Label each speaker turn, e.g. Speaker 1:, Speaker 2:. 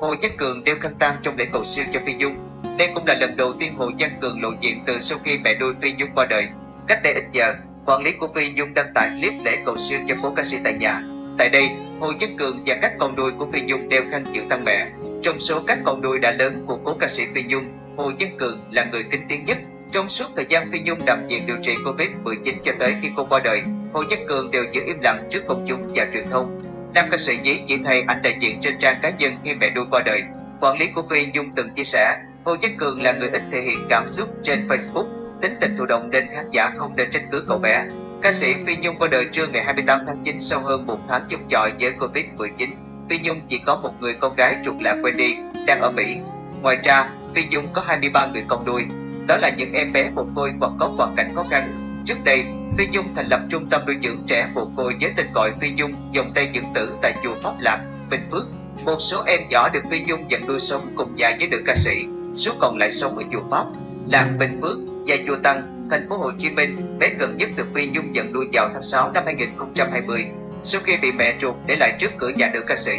Speaker 1: Hồ Văn Cường đeo khăn tang trong lễ cầu siêu cho Phi Dung. Đây cũng là lần đầu tiên Hồ Văn Cường lộ diện từ sau khi mẹ nuôi Phi Dung qua đời. Cách đây ít giờ, quản lý của Phi Dung đăng tải clip lễ cầu siêu cho cố ca sĩ tại nhà. Tại đây, Hồ Văn Cường và các con nuôi của Phi Dung đeo khăn chữ tăng mẹ. Trong số các con nuôi đã lớn của cố ca sĩ Phi Dung, Hồ Văn Cường là người kinh tiếng nhất. Trong suốt thời gian Phi Nhung nằm viện điều trị Covid-19 cho tới khi cô qua đời, Hồ Văn Cường đều giữ im lặng trước công chúng và truyền thông. Nam ca sĩ nhí chỉ thay ảnh đại diện trên trang cá nhân khi mẹ nuôi qua đời. Quản lý của Phi Nhung từng chia sẻ, Hồ Chí Cường là người ít thể hiện cảm xúc trên Facebook, tính tình thụ động nên khán giả không nên trách cứ cậu bé. Ca sĩ Phi Nhung qua đời trưa ngày 28 tháng 9 sau hơn một tháng chống chọi với Covid-19. Phi Nhung chỉ có một người con gái trục lạc Wendy đang ở Mỹ. Ngoài ra, Phi Nhung có 23 người con nuôi. Đó là những em bé mồ côi hoặc có hoàn cảnh khó khăn. Trước đây, Phi Nhung thành lập trung tâm nuôi dưỡng trẻ mồ côi với tên gọi Phi Nhung dòng tay Dưỡng Tử tại chùa Pháp Lạc, Bình Phước. Một số em nhỏ được Phi Nhung nhận nuôi sống cùng nhà với nữ ca sĩ, số còn lại sống ở chùa Pháp, làng Bình Phước và chùa Tăng, thành phố Hồ Chí Minh. Bé gần nhất được Phi Nhung nhận nuôi vào tháng 6 năm 2020 sau khi bị mẹ ruột để lại trước cửa nhà nữ ca sĩ.